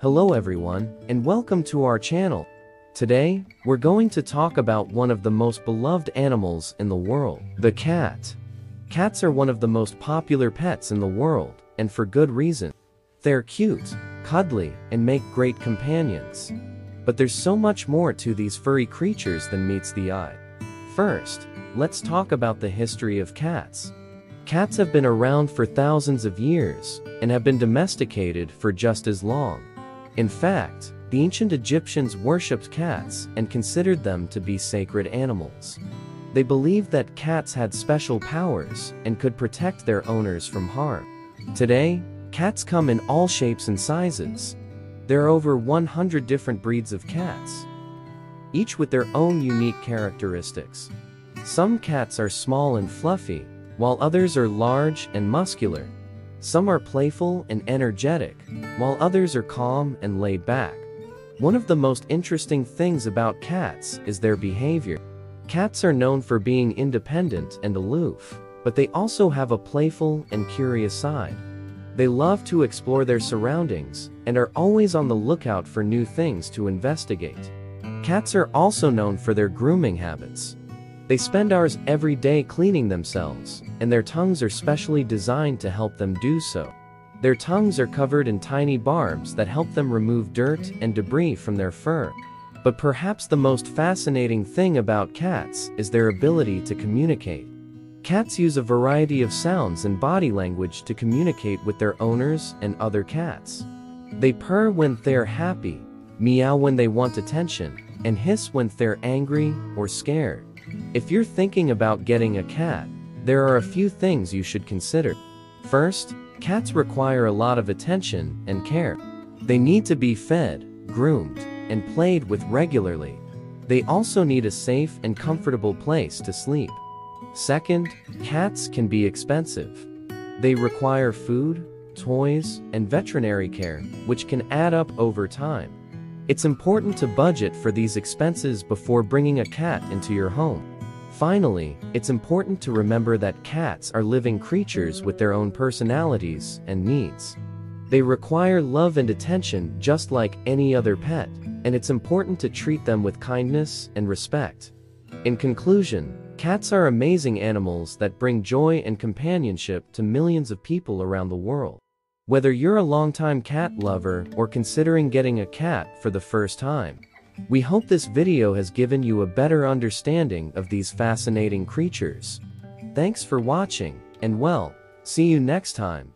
Hello everyone, and welcome to our channel. Today, we're going to talk about one of the most beloved animals in the world, the cat. Cats are one of the most popular pets in the world, and for good reason. They're cute, cuddly, and make great companions. But there's so much more to these furry creatures than meets the eye. First, let's talk about the history of cats. Cats have been around for thousands of years and have been domesticated for just as long. In fact, the ancient Egyptians worshipped cats and considered them to be sacred animals. They believed that cats had special powers and could protect their owners from harm. Today, cats come in all shapes and sizes. There are over 100 different breeds of cats, each with their own unique characteristics. Some cats are small and fluffy, while others are large and muscular. Some are playful and energetic, while others are calm and laid back. One of the most interesting things about cats is their behavior. Cats are known for being independent and aloof, but they also have a playful and curious side. They love to explore their surroundings and are always on the lookout for new things to investigate. Cats are also known for their grooming habits. They spend hours every day cleaning themselves, and their tongues are specially designed to help them do so. Their tongues are covered in tiny barbs that help them remove dirt and debris from their fur. But perhaps the most fascinating thing about cats is their ability to communicate. Cats use a variety of sounds and body language to communicate with their owners and other cats. They purr when they're happy, meow when they want attention, and hiss when they're angry or scared. If you're thinking about getting a cat, there are a few things you should consider. First, cats require a lot of attention and care. They need to be fed, groomed, and played with regularly. They also need a safe and comfortable place to sleep. Second, cats can be expensive. They require food, toys, and veterinary care, which can add up over time. It's important to budget for these expenses before bringing a cat into your home. Finally, it's important to remember that cats are living creatures with their own personalities and needs. They require love and attention just like any other pet, and it's important to treat them with kindness and respect. In conclusion, cats are amazing animals that bring joy and companionship to millions of people around the world. Whether you're a longtime cat lover or considering getting a cat for the first time, we hope this video has given you a better understanding of these fascinating creatures. Thanks for watching, and well, see you next time.